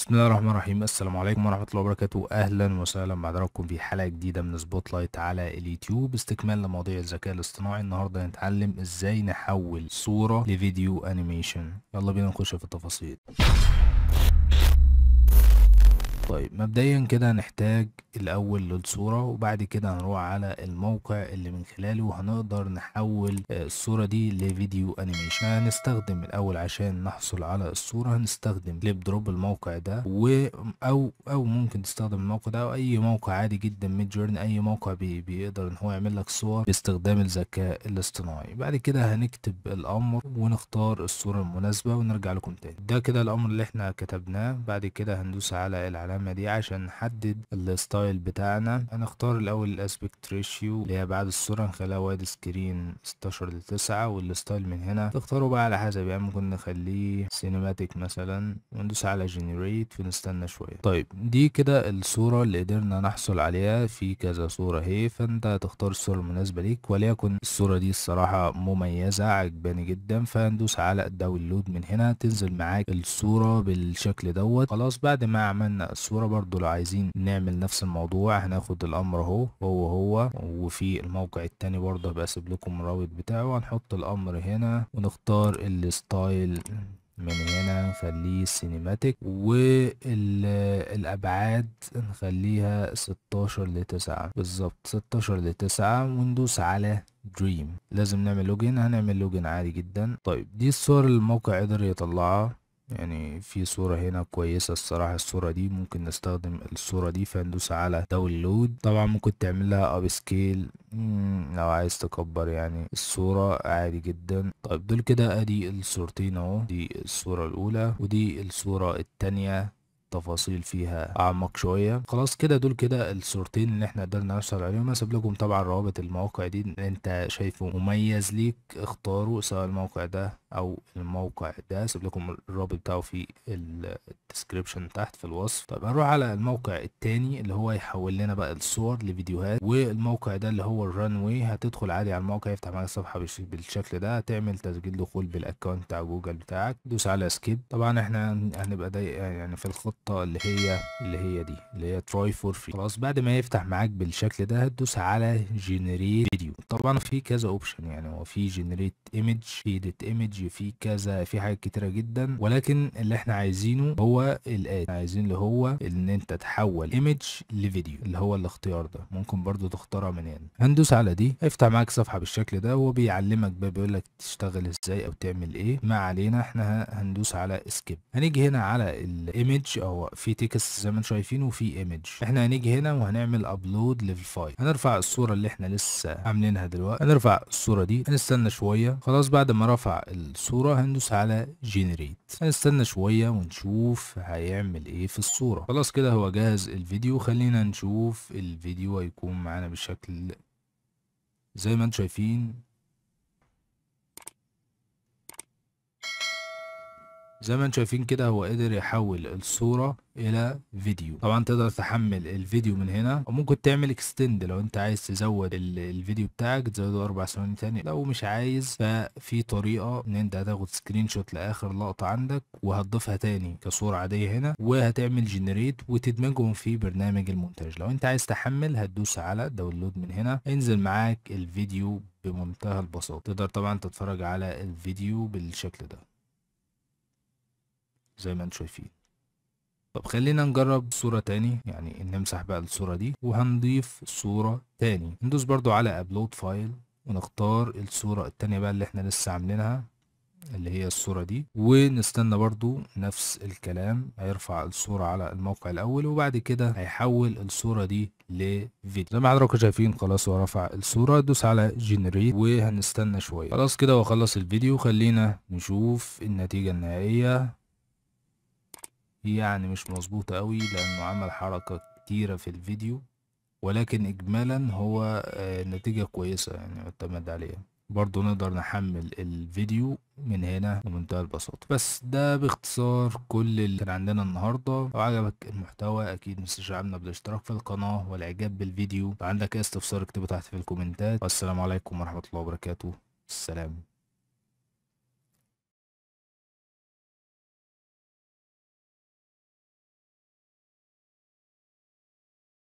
بسم الله الرحمن الرحيم. السلام عليكم ورحمة الله وبركاته. أهلا وسهلا بحضراتكم في حلقة جديدة من سبوت لايت على اليوتيوب. استكمال لمواضيع الذكاء الاصطناعي. النهاردة هنتعلم إزاي نحول صورة لفيديو animation يلا بينا نخش في التفاصيل. طيب مبدئيا كده هنحتاج الأول للصورة وبعد كده هنروح على الموقع اللي من خلاله هنقدر نحول آه، الصورة دي لفيديو animation هنستخدم الأول عشان نحصل على الصورة هنستخدم Clipdrop الموقع ده و أو أو ممكن تستخدم الموقع ده أو أي موقع عادي جدا Midjourney أي موقع بي بيقدر إن هو يعمل لك صور باستخدام الذكاء الاصطناعي. بعد كده هنكتب الأمر ونختار الصورة المناسبة ونرجع لكم تاني. ده كده الأمر اللي إحنا كتبناه. بعد كده هندوس على العلامة دي عشان نحدد ال style بتاعنا. هنختار الأول ال aspect ratio اللي هي بعد الصورة نخليها wide screen 16 لتسعة وال style من هنا. تختاروا بقى على حسب يعني ممكن نخليه cinematic مثلا وندوس على generate ونستنى شوية. طيب دي كده الصورة اللي قدرنا نحصل عليها. في كذا صورة اهي فأنت هتختار الصورة المناسبة ليك. وليكن الصورة دي الصراحة مميزة عجباني جدا. فندوس على ال download من هنا. تنزل معاك الصورة بالشكل دوت. خلاص بعد ما عملنا الصورة برضو لو عايزين نعمل نفس الموضوع هناخد الأمر أهو هو هو وفي الموقع التاني برضه هبقى أسيب لكم الرابط بتاعه هنحط الأمر هنا ونختار ال style من هنا نخليه cinematic والأبعاد نخليها 16 لتسعة بالظبط 16 لتسعة وندوس على dream لازم نعمل login هنعمل login عادي جدا. طيب دي الصور اللي الموقع قدر يطلعها. يعني في صورة هنا كويسة الصراحة الصورة دي ممكن نستخدم الصورة دي فندوس على download طبعا ممكن تعمل لها upscale لو عايز تكبر يعني الصورة عادي جدا. طيب دول كده أدي الصورتين أهو دي الصورة الأولى ودي الصورة التانية. تفاصيل فيها أعمق شوية. خلاص كده دول كده الصورتين اللي إحنا قدرنا نوصل عليهم. هسيب لكم طبعا روابط المواقع دي. اللي أنت شايفه مميز ليك اختاره سواء الموقع ده أو الموقع ده. هسيب لكم الرابط بتاعه في ال description تحت في الوصف. طيب هنروح على الموقع التاني اللي هو يحول لنا بقى الصور لفيديوهات. والموقع ده اللي هو ال Runway هتدخل عادي على الموقع يفتح معاك صفحة بالش- بالشكل ده. هتعمل تسجيل دخول بال account بتاع جوجل بتاعك. دوس على skip طبعا إحنا هنبقى يعني في الخطه اللي هي اللي هي دي اللي هي try for free خلاص بعد ما يفتح معاك بالشكل ده هتدوس على generate video طبعا في كذا option يعني هو في generate image في edit image في كذا في حاجات كتيرة جدا. ولكن اللي إحنا عايزينه هو الاتي عايزين اللي هو إن أنت تحول image لفيديو اللي هو الاختيار ده. ممكن برضو تختارها من هنا. هندوس على دي. هيفتح معاك صفحة بالشكل ده وهو بيعلمك بقى بيقول لك تشتغل إزاي أو تعمل إيه. ما علينا إحنا هندوس على skip هنيجي هنا على ال image في text زي ما أنتم شايفين وفي image إحنا هنيجي هنا وهنعمل upload لل file هنرفع الصورة اللي إحنا لسه عاملينها دلوقتي. هنرفع الصورة دي. هنستنى شوية. خلاص بعد ما رفع الصورة هندوس على generate هنستنى شوية ونشوف هيعمل إيه في الصورة. خلاص كده هو جهز الفيديو. خلينا نشوف الفيديو هيكون معانا بالشكل زي ما أنتم شايفين. زي ما أنتم شايفين كده هو قدر يحول الصورة إلى فيديو. طبعا تقدر تحمل الفيديو من هنا أو ممكن تعمل extend لو انت عايز تزود ال- الفيديو بتاعك تزوده أربع ثواني تاني. لو مش عايز ففي طريقة إن انت هتاخد screenshot لآخر لقطة عندك وهتضيفها تاني كصورة عادية هنا وهتعمل generate وتدمجهم في برنامج المونتاج. لو انت عايز تحمل هتدوس على download من هنا. هينزل معاك الفيديو بمنتهى البساطة. تقدر طبعا تتفرج على الفيديو بالشكل ده. زي ما أنتم شايفين. طب خلينا نجرب صورة تاني يعني نمسح بقى الصورة دي وهنضيف صورة تاني. ندوس برضو على upload file ونختار الصورة التانية بقى اللي إحنا لسه عاملينها اللي هي الصورة دي. ونستنى برضو نفس الكلام هيرفع الصورة على الموقع الأول وبعد كده هيحول الصورة دي لفيديو. زي ما حضراتكم شايفين خلاص هو رفع الصورة. دوس على generate وهنستنى شوية. خلاص كده هو خلص الفيديو. خلينا نشوف النتيجة النهائية. يعني مش مظبوطة قوي لأنه عمل حركة كتيرة في الفيديو ولكن إجمالا هو آه، نتيجة كويسة يعني اعتمد عليها. برضو نقدر نحمل الفيديو من هنا بمنتهى البساطة. بس ده باختصار كل اللي كان عندنا النهاردة. لو عجبك المحتوى أكيد متنساش عنا بالاشتراك في القناة والإعجاب بالفيديو. لو عندك أي استفسار اكتبه تحت في الكومنتات. والسلام عليكم ورحمة الله وبركاته. السلام